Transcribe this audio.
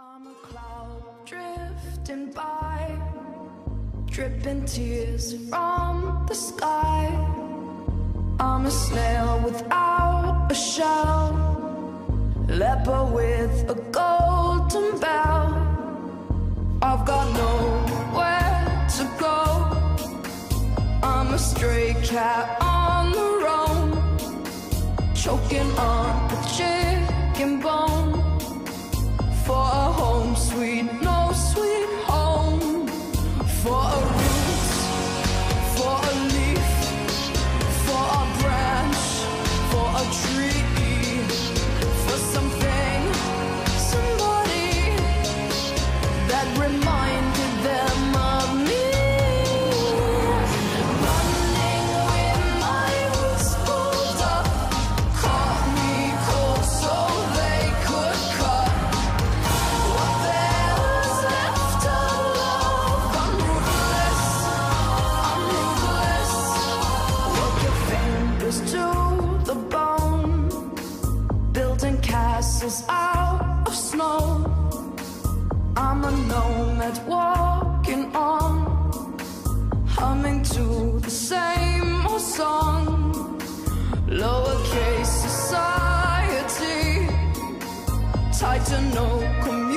I'm a cloud drifting by, dripping tears from the sky. I'm a snail without a shell, leper with a golden bell. I've got nowhere to go. I'm a stray cat on the roam, choking on a chicken bone for a castles out of snow. I'm a nomad walking on, humming to the same old song. Lowercase society tied to no community.